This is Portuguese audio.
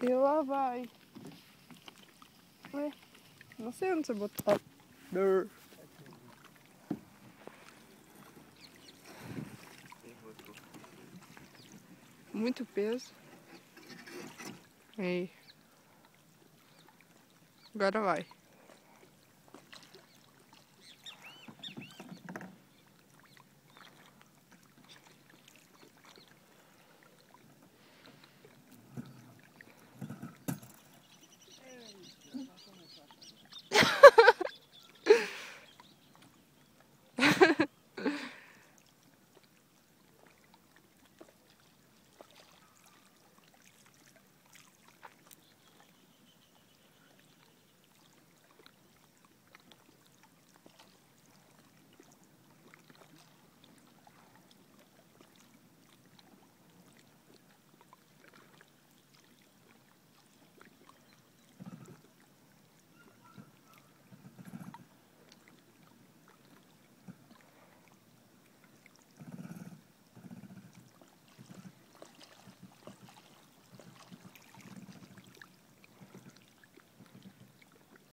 E lá vai. Ué, não sei onde você botou. Muito peso. ei, Agora vai.